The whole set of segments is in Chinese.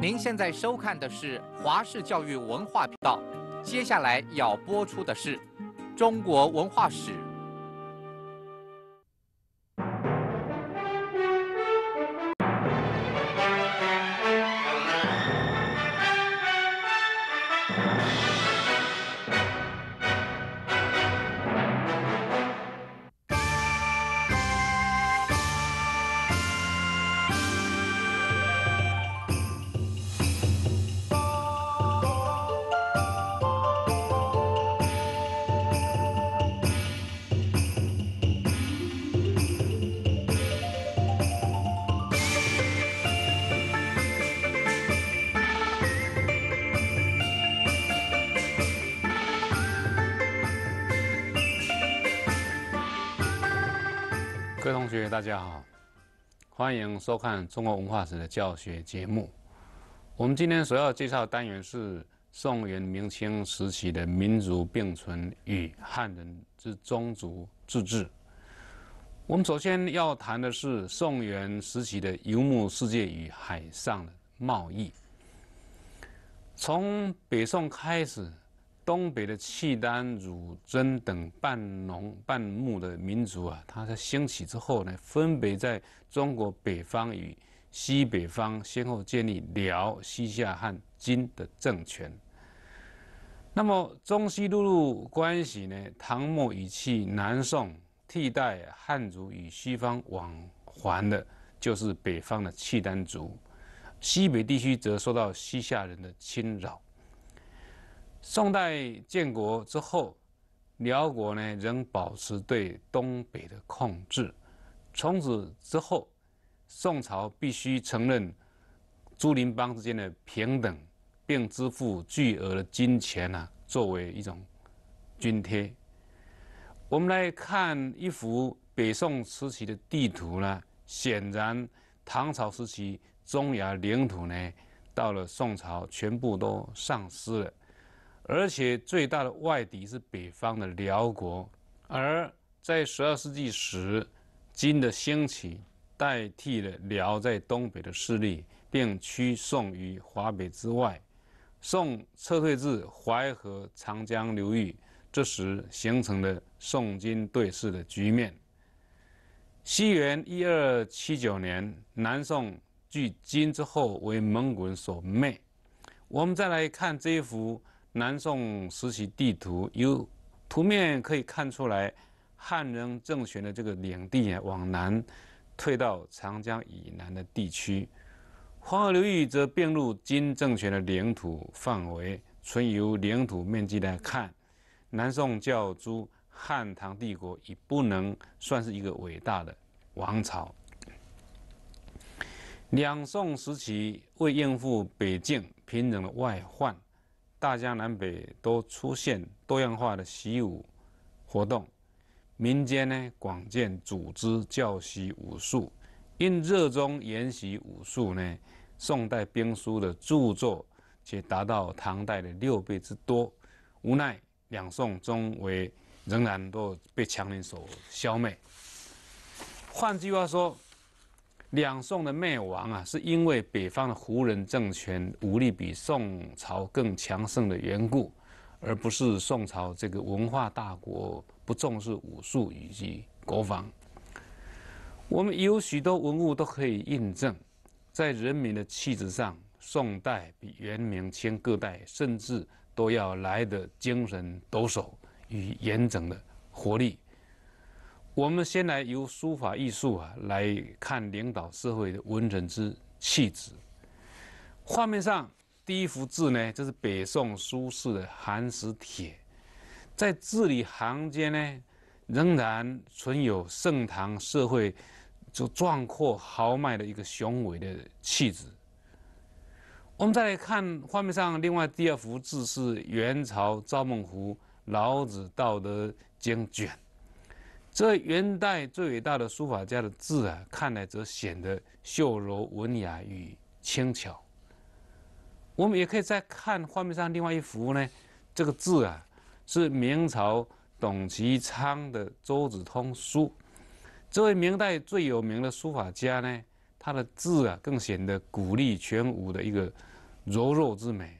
您现在收看的是华视教育文化频道，接下来要播出的是中国文化史。大家好，欢迎收看中国文化史的教学节目。我们今天所要介绍的单元是宋元明清时期的民族并存与汉人之宗族自治。我们首先要谈的是宋元时期的游牧世界与海上的贸易。从北宋开始。东北的契丹、汝真等半农半牧的民族啊，它在兴起之后呢，分别在中国北方与西北方先后建立辽、西夏和金的政权。那么中西陆路关系呢？唐末以期南宋替代汉族与西方往还的，就是北方的契丹族；西北地区则受到西夏人的侵扰。宋代建国之后，辽国呢仍保持对东北的控制。从此之后，宋朝必须承认诸邻邦之间的平等，并支付巨额的金钱啊，作为一种津贴。我们来看一幅北宋时期的地图呢，显然唐朝时期中亚领土呢，到了宋朝全部都丧失了。而且最大的外敌是北方的辽国，而在十二世纪时，金的兴起代替了辽在东北的势力，并驱宋于华北之外。宋撤退至淮河、长江流域，这时形成了宋金对峙的局面。西元一二七九年，南宋据金之后为蒙古人所灭。我们再来看这一幅。南宋时期地图由图面可以看出来，汉人政权的这个领地啊，往南退到长江以南的地区，黄河流域则并入金政权的领土范围。纯由领土面积来看，南宋较诸汉唐帝国已不能算是一个伟大的王朝。两宋时期为应付北境平整的外患。大江南北都出现多样化的习武活动，民间呢广见组织教习武术，因热衷研习武术呢，宋代兵书的著作且达到唐代的六倍之多。无奈两宋终为仍然都被强人所消灭。换句话说。两宋的灭亡啊，是因为北方的胡人政权武力比宋朝更强盛的缘故，而不是宋朝这个文化大国不重视武术以及国防。我们有许多文物都可以印证，在人民的气质上，宋代比元、明清各代甚至都要来的精神抖擞与严整的活力。我们先来由书法艺术啊来看领导社会的文人之气质。画面上第一幅字呢，这是北宋苏轼的《寒食帖》，在字里行间呢，仍然存有盛唐社会就壮阔豪迈的一个雄伟的气质。我们再来看画面上另外第二幅字是元朝赵孟頫《老子道德经卷》。这元代最伟大的书法家的字啊，看来则显得秀柔文雅与轻巧。我们也可以再看画面上另外一幅呢，这个字啊，是明朝董其昌的《周子通书》。这位明代最有名的书法家呢，他的字啊更显得鼓励全无的一个柔弱之美。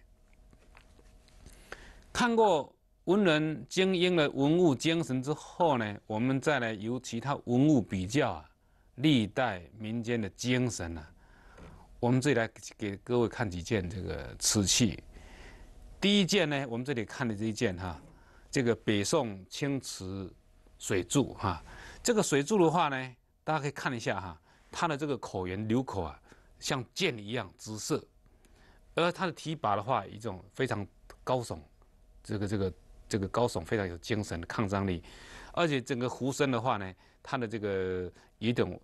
看过文人精英的文物精神之后呢，我们再来由其他文物比较啊，历代民间的精神啊。我们这里来给各位看几件这个瓷器。第一件呢，我们这里看的这一件哈，这个北宋青瓷水柱哈，这个水柱的话呢，大家可以看一下哈，它的这个口沿流口啊，像剑一样紫色，而它的提把的话，一种非常高耸，这个这个这个高耸非常有精神的抗张力，而且整个壶身的话呢，它的这个一种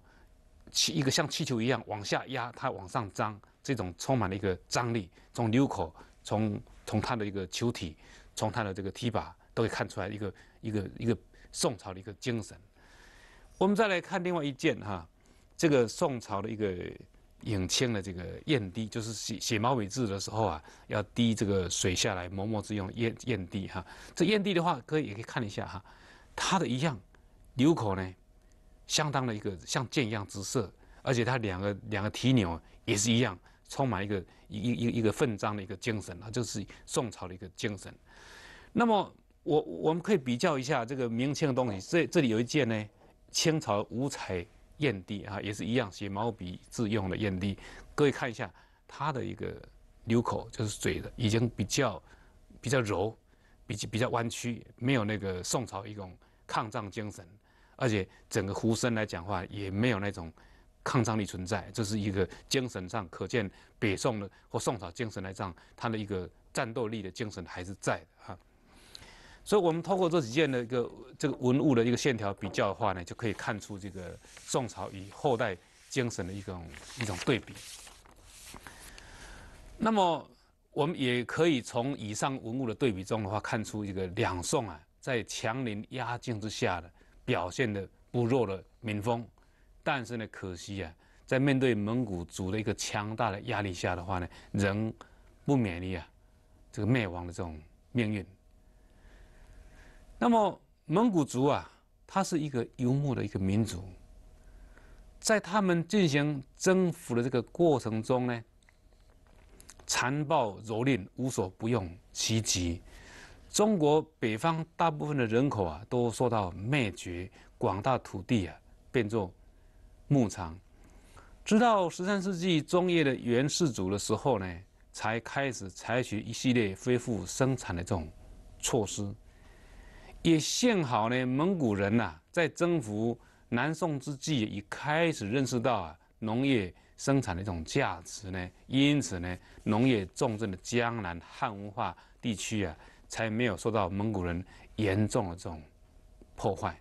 气一个像气球一样往下压，它往上张，这种充满了一个张力，从流口从。从它的一个球体，从它的这个提把，都可以看出来一个一个一个宋朝的一个精神。我们再来看另外一件哈，这个宋朝的一个永清的这个砚滴，就是写写毛笔字的时候啊，要滴这个水下来磨墨之用砚砚滴哈。这砚滴的话，可以也可以看一下哈，它的一样流口呢，相当的一个像剑一样直射，而且它两个两个提钮也是一样。充满一个一一一个奋张的一个精神啊，就是宋朝的一个精神。那么我我们可以比较一下这个明清的东西。这这里有一件呢，清朝五彩砚滴啊，也是一样写毛笔字用的砚滴。各位看一下它的一个流口，就是嘴的，已经比较比较柔，比较比较弯曲，没有那个宋朝一种抗战精神，而且整个壶身来讲话也没有那种。抗张力存在，这是一个精神上可见北宋的或宋朝精神来讲，它的一个战斗力的精神还是在的哈。所以，我们通过这几件的一个这个文物的一个线条比较的话呢，就可以看出这个宋朝与后代精神的一种一种对比。那么，我们也可以从以上文物的对比中的话，看出一个两宋啊，在强邻压境之下的表现的不弱的民风。但是呢，可惜啊，在面对蒙古族的一个强大的压力下的话呢，仍不免于啊这个灭亡的这种命运。那么蒙古族啊，它是一个游牧的一个民族，在他们进行征服的这个过程中呢，残暴蹂躏，无所不用其极。中国北方大部分的人口啊，都受到灭绝，广大土地啊，变作。牧场，直到十三世纪中叶的元世祖的时候呢，才开始采取一系列恢复生产的这种措施。也幸好呢，蒙古人呐，在征服南宋之际，已开始认识到啊农业生产的一种价值呢，因此呢，农业重镇的江南汉文化地区啊，才没有受到蒙古人严重的这种破坏。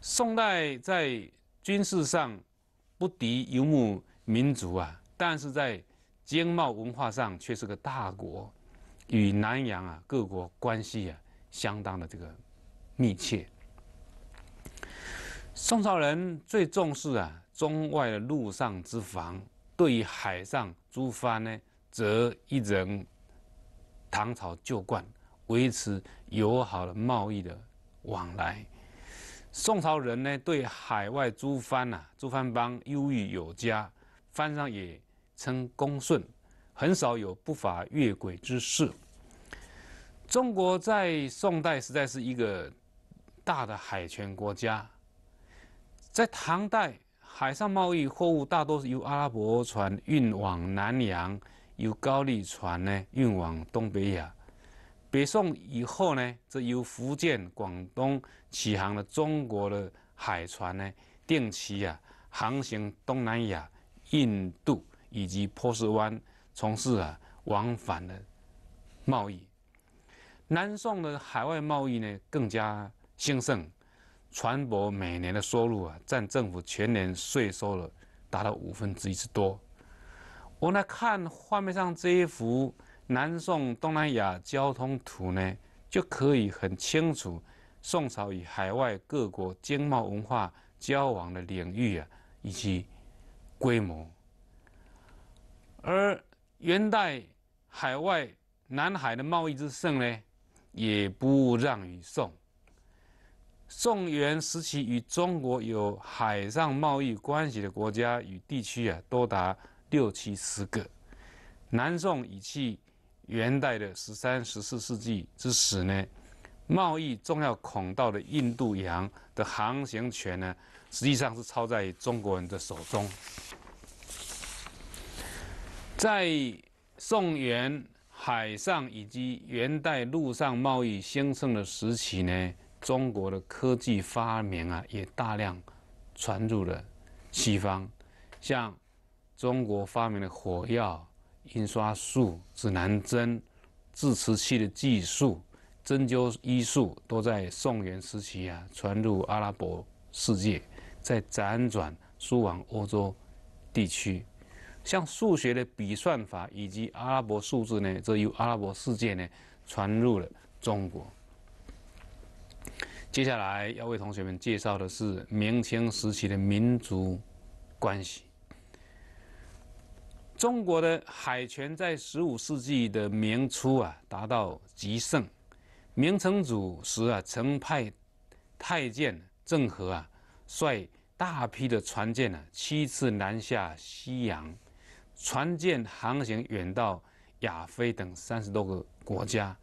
宋代在军事上不敌游牧民族啊，但是在经贸文化上却是个大国，与南洋啊各国关系啊相当的这个密切。宋朝人最重视啊中外的陆上之防，对于海上诸藩呢，则一人唐朝旧惯，维持友好的贸易的往来。宋朝人呢，对海外诸藩呐、诸藩邦优遇有加，藩上也称恭顺，很少有不法越轨之事。中国在宋代实在是一个大的海权国家。在唐代，海上贸易货物大多是由阿拉伯船运往南洋，由高丽船呢运往东北亚。北宋以后呢，则由福建、广东起航的中国的海船呢，定期啊航行东南亚、印度以及波斯湾，从事啊往返的贸易。南宋的海外贸易呢更加兴盛，船舶每年的收入啊，占政府全年税收了达到五分之一之多。我们看画面上这一幅。南宋东南亚交通图呢，就可以很清楚宋朝与海外各国经贸文化交往的领域啊，以及规模。而元代海外南海的贸易之盛呢，也不让于宋。宋元时期与中国有海上贸易关系的国家与地区啊，多达六七十个。南宋以及元代的十三、十四世纪之时呢，贸易重要孔道的印度洋的航行权呢，实际上是操在中国人的手中。在宋元海上以及元代陆上贸易兴盛的时期呢。中国的科技发明啊，也大量传入了西方，像中国发明的火药、印刷术、指南针、制瓷器的技术、针灸医术，都在宋元时期啊传入阿拉伯世界，再辗转输往欧洲地区。像数学的笔算法以及阿拉伯数字呢，则由阿拉伯世界呢传入了中国。接下来要为同学们介绍的是明清时期的民族关系。中国的海权在十五世纪的明初啊达到极盛，明成祖时啊曾派太监郑和啊率大批的船舰啊七次南下西洋，船舰航行远到亚非等三十多个国家。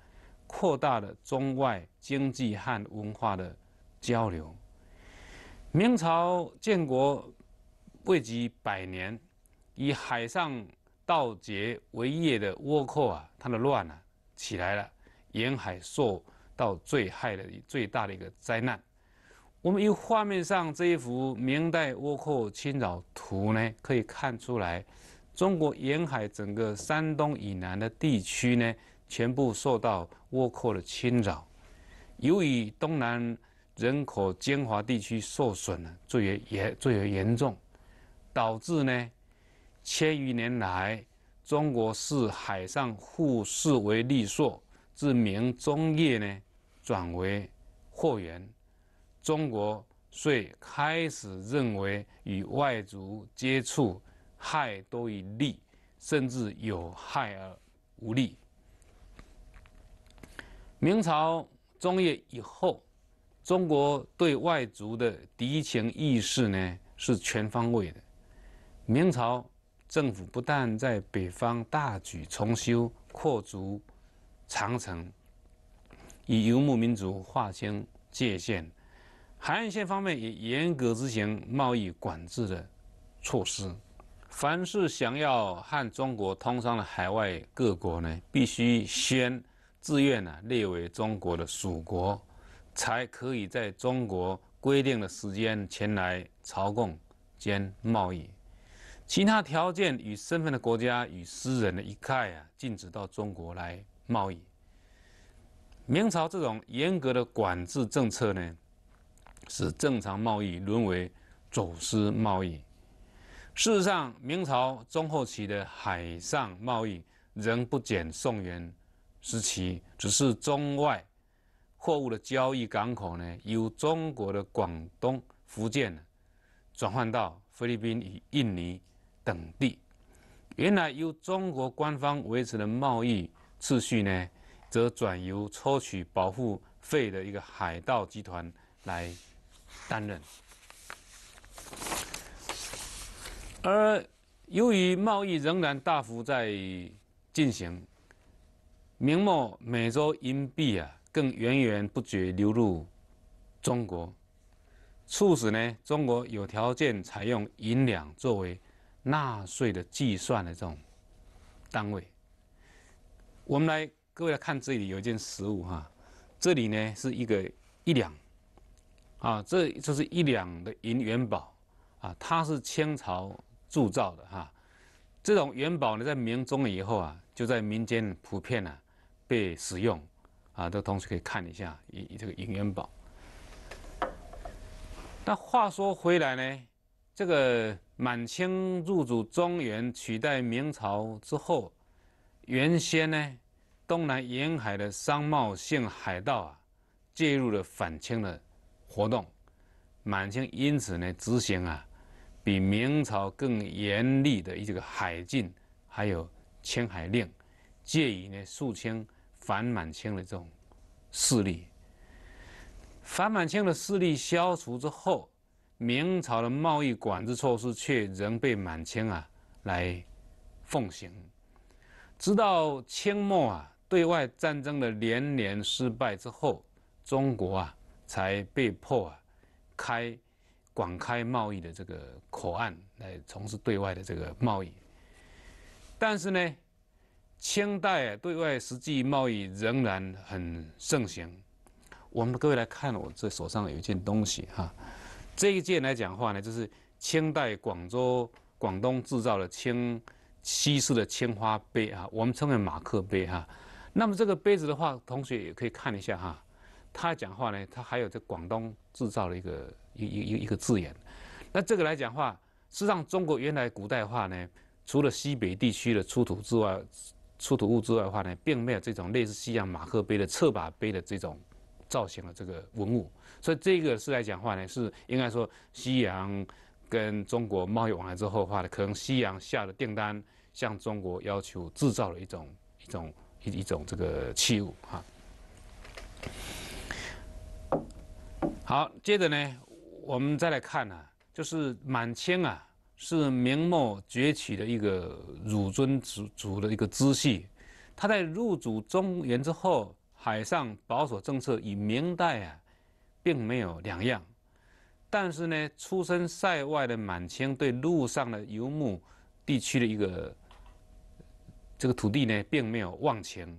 扩大了中外经济和文化的交流。明朝建国未及百年，以海上盗劫为业的倭寇啊，他的乱啊起来了，沿海受到最害的最大的一个灾难。我们由画面上这一幅明代倭寇侵扰图呢，可以看出来，中国沿海整个山东以南的地区呢。全部受到倭寇的侵扰，由于东南人口精华地区受损呢，最为严最为严重，导致呢千余年来中国是海上互市为利索，自明中叶呢转为货源，中国遂开始认为与外族接触害多于利，甚至有害而无利。明朝中叶以后，中国对外族的敌情意识呢是全方位的。明朝政府不但在北方大举重修扩筑长城，以游牧民族划清界限，海岸线方面也严格执行贸易管制的措施。凡是想要和中国通商的海外各国呢，必须先。自愿呢列为中国的属国，才可以在中国规定的时间前来朝贡兼贸易。其他条件与身份的国家与私人的一概啊，禁止到中国来贸易。明朝这种严格的管制政策呢，使正常贸易沦为走私贸易。事实上，明朝中后期的海上贸易仍不减宋元。时期只是中外货物的交易港口呢，由中国的广东、福建转换到菲律宾与印尼等地。原来由中国官方维持的贸易秩序呢，则转由抽取保护费的一个海盗集团来担任。而由于贸易仍然大幅在进行。明末美洲银币啊，更源源不绝流入中国，促使呢中国有条件采用银两作为纳税的计算的这种单位。我们来，各位来看这里有一件实物哈，这里呢是一个一两，啊，这就是一两的银元宝啊，它是清朝铸造的哈。这种元宝呢，在明中以后啊，就在民间普遍呢。被使用，啊，这同学可以看一下，以这个银元宝。那话说回来呢，这个满清入主中原，取代明朝之后，原先呢，东南沿海的商贸性海盗啊，介入了反清的活动，满清因此呢，执行啊，比明朝更严厉的一个海禁，还有迁海令，借以呢肃清。反满清的这种势力，反满清的势力消除之后，明朝的贸易管制措施却仍被满清啊来奉行。直到清末啊，对外战争的连连失败之后，中国啊才被迫啊开广开贸易的这个口岸来从事对外的这个贸易。但是呢，清代对外实际贸易仍然很盛行。我们各位来看，我这手上有一件东西哈，这一件来讲话呢，就是清代广州、广东制造的清西式的青花杯啊，我们称为马克杯哈。那么这个杯子的话，同学也可以看一下哈。他讲话呢，他还有这广东制造的一个一一一一个字眼。那这个来讲话，实际上中国原来古代话呢，除了西北地区的出土之外，出土物之外的话呢，并没有这种类似西洋马克杯的侧把杯的这种。造型的这个文物，所以这个是来讲话呢，是应该说西洋跟中国贸易往来之后的话呢，可能西洋下的订单向中国要求制造了一种一种一一种这个器物哈。好，接着呢，我们再来看呢，就是满清啊，是明末崛起的一个儒尊族族的一个支系，他在入主中原之后。海上保守政策与明代啊，并没有两样，但是呢，出身塞外的满清对陆上的游牧地区的一个这个土地呢，并没有忘情。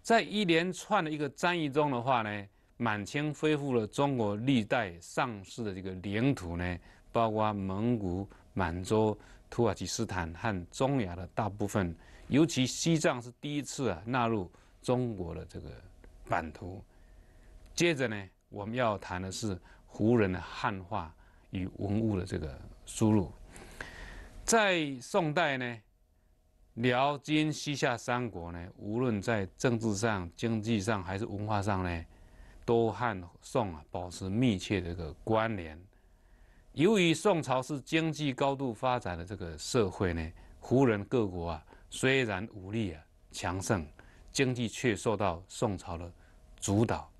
在一连串的一个战役中的话呢，满清恢复了中国历代丧失的这个领土呢，包括蒙古、满洲、土耳其斯坦和中亚的大部分，尤其西藏是第一次啊纳入。中国的这个版图，接着呢，我们要谈的是胡人的汉化与文物的这个输入。在宋代呢，辽、金、西夏三国呢，无论在政治上、经济上还是文化上呢，都和宋啊保持密切的这个关联。由于宋朝是经济高度发展的这个社会呢，胡人各国啊，虽然武力啊强盛。经济却受到宋朝的主导。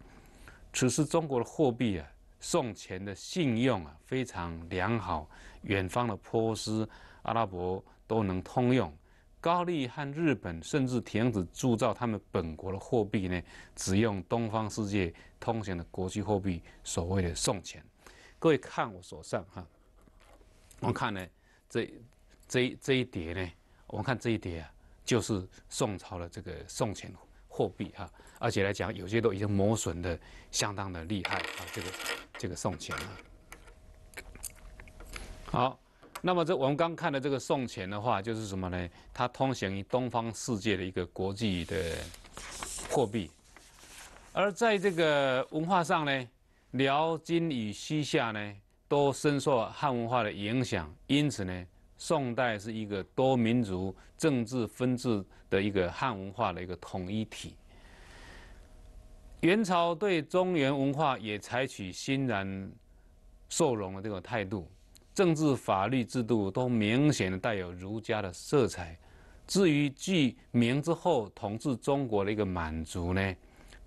此时中国的货币啊，宋钱的信用啊非常良好，远方的波斯、阿拉伯都能通用。高丽和日本甚至停止铸造他们本国的货币呢，只用东方世界通行的国际货币，所谓的宋钱。各位看我手上哈，我看呢，这这这一叠呢，我看这一叠啊。就是宋朝的这个宋钱货币哈，而且来讲，有些都已经磨损的相当的厉害啊。这个这个宋钱啊，好，那么这我们刚看的这个宋钱的话，就是什么呢？它通行于东方世界的一个国际的货币，而在这个文化上呢，辽、金与西夏呢，都深受汉文化的影响，因此呢。宋代是一个多民族政治分治的一个汉文化的一个统一体。元朝对中原文化也采取欣然受容的这个态度，政治法律制度都明显的带有儒家的色彩。至于继明之后统治中国的一个满族呢，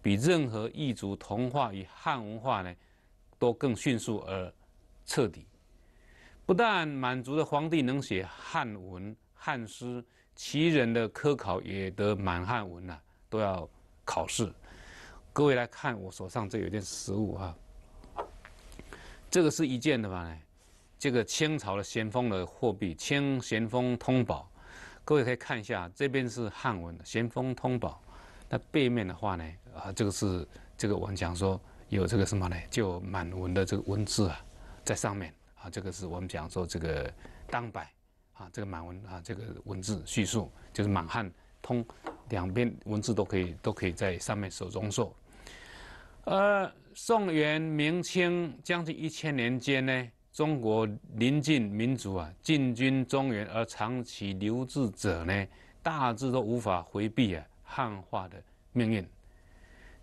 比任何异族同化与汉文化呢，都更迅速而彻底。不但满族的皇帝能写汉文汉诗，旗人的科考也得满汉文呐，都要考试。各位来看我手上这有一件实物啊，这个是一件的吧？这个清朝的咸丰的货币，清咸丰通宝。各位可以看一下，这边是汉文的咸丰通宝，那背面的话呢，啊，这个是这个我们讲说有这个什么呢？就满文的这个文字啊，在上面。啊，这个是我们讲说这个当百，啊，这个满文啊，这个文字叙述就是满汉通，两边文字都可以都可以在上面所容受。呃，宋元明清将近一千年间呢，中国邻近民族啊进军中原而长期留置者呢，大致都无法回避啊汉化的命运。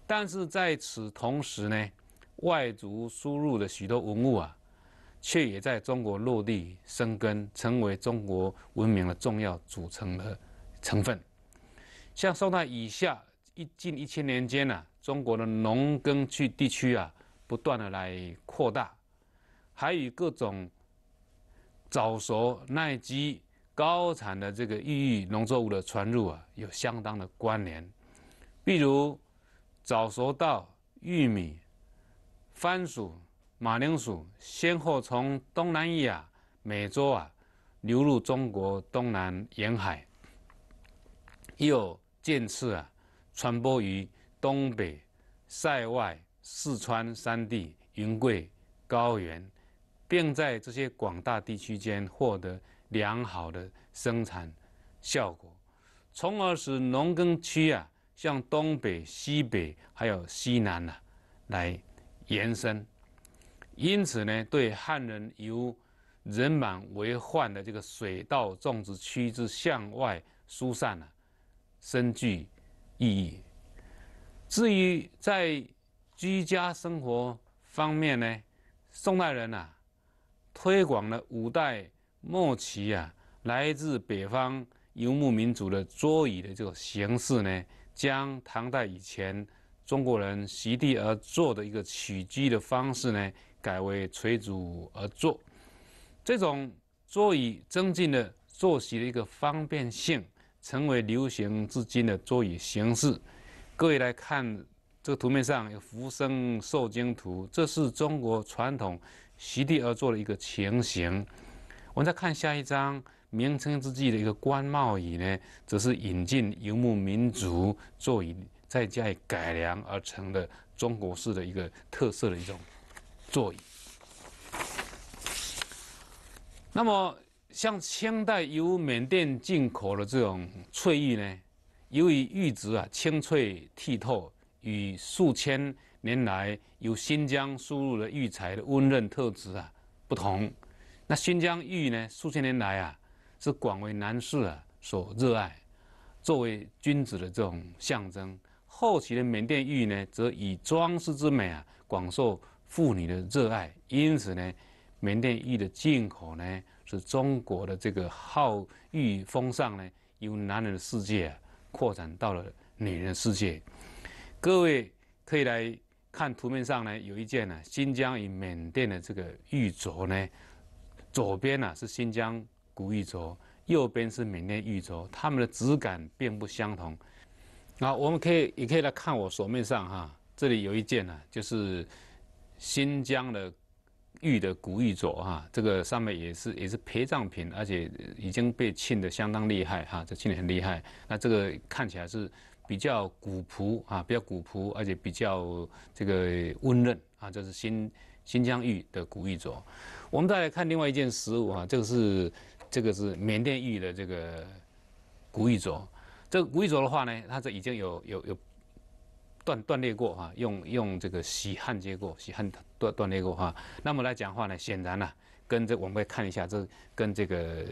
但是在此同时呢，外族输入的许多文物啊。却也在中国落地生根，成为中国文明的重要组成的成分。像宋代以下一近一千年间呢，中国的农耕区地区啊，不断的来扩大，还与各种早熟、耐饥、高产的这个异域农作物的传入啊，有相当的关联。比如早熟稻、玉米、番薯、马铃薯，先后从东南亚、美洲啊流入中国东南沿海，又渐次啊传播于东北、塞外。四川山地、云贵高原，并在这些广大地区间获得良好的生产效果，从而使农耕区啊向东北、西北还有西南啊来延伸。因此呢，对汉人由人满为患的这个水稻种植区之向外疏散呢，深具意义。至于在居家生活方面呢，宋代人啊推广了五代末期啊来自北方游牧民族的桌椅的这个形式呢，将唐代以前中国人席地而坐的一个起居的方式呢，改为垂足而坐。这种桌椅增进了坐席的一个方便性，成为流行至今的桌椅形式。各位来看。这个图面上有《浮生受经图》，这是中国传统席地而坐的一个情形。我们再看下一张，明清之际的一个官帽椅呢，则是引进游牧民族座椅，再加以改良而成的中国式的一个特色的一种座椅。那么，像清代由缅甸进口的这种翠玉呢，由于玉质啊清脆剔透。与数千年来由新疆输入的玉材的温润特质啊不同，那新疆玉呢，数千年来啊是广为男士啊所热爱，作为君子的这种象征。后期的缅甸玉呢，则以装饰之美啊广受妇女的热爱。因此呢，缅甸玉的进口呢，是中国的这个好玉风尚呢，由男人的世界啊扩展到了女人的世界。各位可以来看图面上呢，有一件呢新疆与缅甸的这个玉镯呢，左边呢是新疆古玉镯，右边是缅甸玉镯，它们的质感并不相同。那我们可以也可以来看我手面上哈，这里有一件呢，就是新疆的玉的古玉镯哈，这个上面也是也是陪葬品，而且已经被沁的相当厉害哈，这沁的很厉害。那这个看起来是。比较古朴啊，比较古朴，而且比较这个温润啊，这是新新疆玉的古玉镯。我们再来看另外一件实物啊，这个是这个是缅甸玉的这个古玉镯。这个古玉镯的话呢，它这已经有有有断断裂过啊，用用这个洗焊接过，洗焊断断裂过哈。那么来讲话呢，显然呢，跟这我们会看一下，这跟这个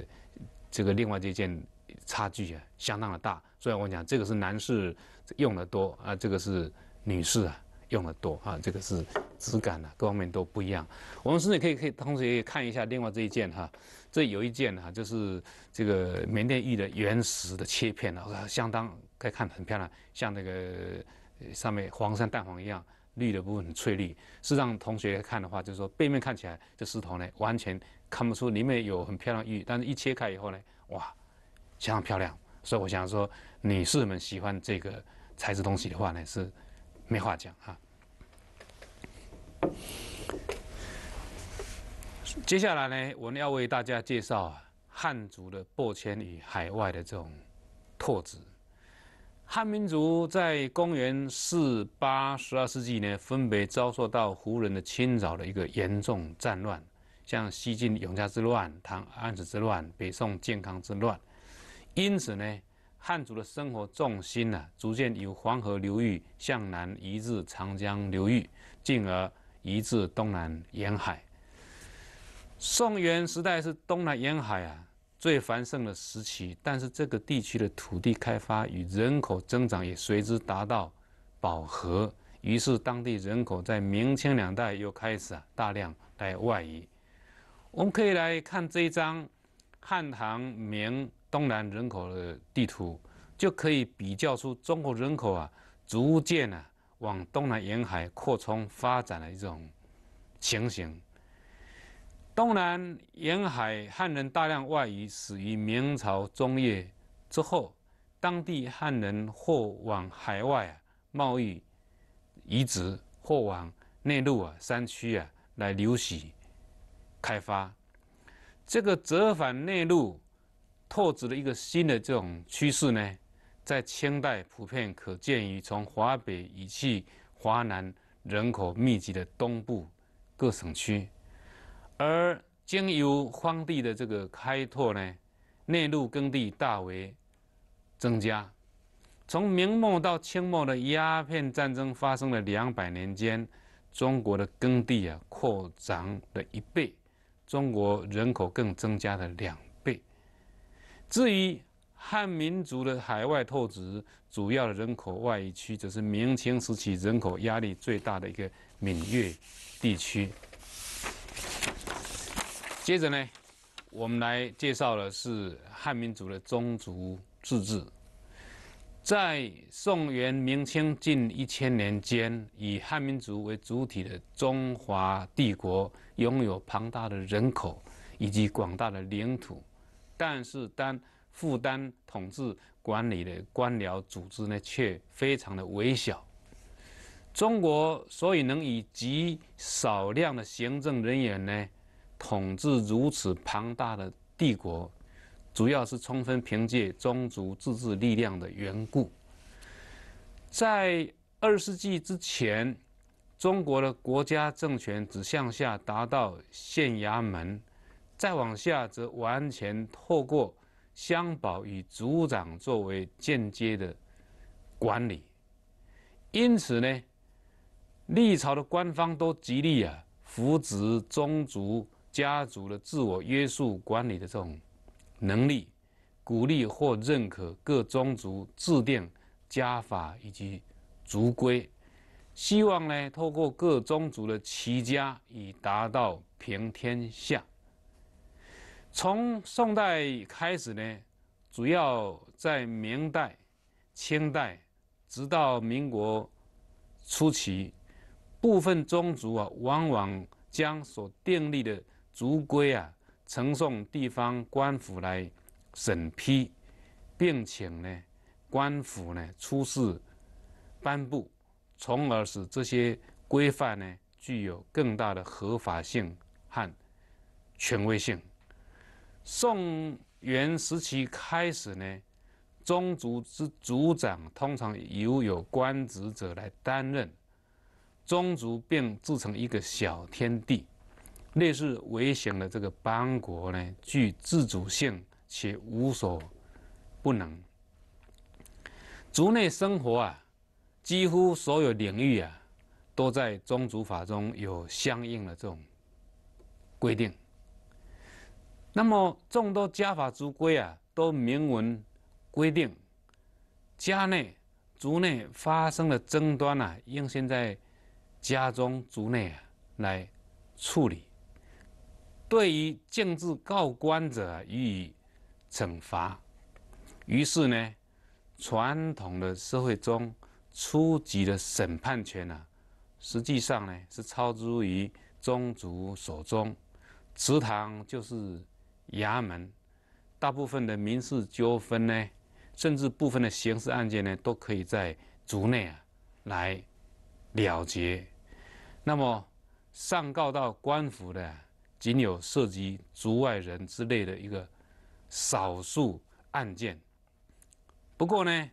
这个另外这件。差距啊，相当的大，所以我讲这个是男士用的多啊，这个是女士啊用的多啊，这个是质感啊各方面都不一样。我们甚至可以可以同时也看一下另外这一件哈，这有一件哈，就是这个缅甸玉的原石的切片啊，相当可以看很漂亮，像那个上面黄山蛋黄一样，绿的部分很翠绿。是让同学看的话，就是说背面看起来这石头呢完全看不出里面有很漂亮玉，但是一切开以后呢，哇！相当漂亮，所以我想说，女士们喜欢这个材质东西的话呢，是没话讲哈。接下来呢，我们要为大家介绍啊，汉族的播迁与海外的这种拓殖。汉民族在公元四八、十二世纪呢，分别遭受到胡人的侵扰的一个严重战乱，像西晋永嘉之乱、唐安史之乱、北宋建康之乱。因此呢，汉族的生活重心呢，逐渐由黄河流域向南移至长江流域，进而移至东南沿海。宋元时代是东南沿海啊最繁盛的时期，但是这个地区的土地开发与人口增长也随之达到饱和，于是当地人口在明清两代又开始啊大量来外移。我们可以来看这一张汉唐明。东南人口的地图，就可以比较出中国人口啊，逐渐啊往东南沿海扩充发展的一种情形。东南沿海汉人大量外移，始于明朝中叶之后，当地汉人或往海外啊贸易移植，或往内陆啊山区啊来流徙开发。这个折返内陆，拓殖的一个新的这种趋势呢，在清代普遍可见于从华北以去华南人口密集的东部各省区。而经由荒地的这个开拓呢，内陆耕地大为增加。从明末到清末的鸦片战争发生了两百年间，中国的耕地啊扩张了一倍，中国人口更增加了两。至于汉民族的海外透支，主要的人口外移区，则是明清时期人口压力最大的一个闽粤地区。接着呢，我们来介绍的是汉民族的宗族自治。在宋元明清近一千年间，以汉民族为主体的中华帝国拥有庞大的人口以及广大的领土，但是当负担统治管理的官僚组织呢，却非常的微小。中国所以能以极少量的行政人员呢？统治如此庞大的帝国，主要是充分凭借宗族自治力量的缘故。在二世纪之前，中国的国家政权只向下达到县衙门，再往下则完全透过乡保与族长作为间接的管理。因此呢，历朝的官方都极力啊扶植宗族。家族的自我约束管理的这种能力，鼓励或认可各宗族制定家法以及族规，希望呢透过各宗族的齐家，以达到平天下。从宋代开始呢，主要在明代、清代，直到民国初期，部分宗族啊，往往将所订立的族规啊，呈送地方官府来审批，并请呢官府呢出示颁布，从而使这些规范呢具有更大的合法性和权威性。宋元时期开始呢，宗族之族长通常由有官职者来担任，宗族并自成一个小天地。类似微型的这个邦国呢，具自主性且无所不能。族内生活啊，几乎所有领域啊，都在宗族法中有相应的这种规定。那么众多家法族规啊，都明文规定，家内族内发生的争端啊，应先在家中族内啊来处理。对于政治告官者予以惩罚，于是呢，传统的社会中初级的审判权呢，实际上呢是操诸于宗族手中，祠堂就是衙门，大部分的民事纠纷呢，甚至部分的刑事案件呢，都可以在族内啊来了结。那么上告到官府的。仅有涉及族外人之类的一个少数案件。不过呢，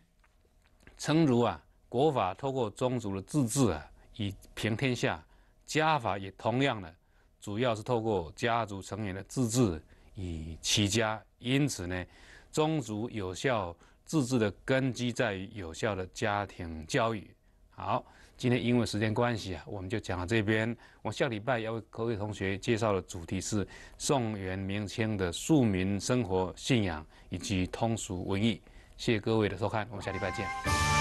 诚如啊，国法透过宗族的自治啊，以平天下；家法也同样的，主要是透过家族成员的自治以齐家。因此呢，宗族有效自治的根基在于有效的家庭教育。好。今天因为时间关系啊，我们就讲到这边。我下礼拜要为各位同学介绍的主题是宋元明清的庶民生活、信仰以及通俗文艺。谢谢各位的收看，我们下礼拜见。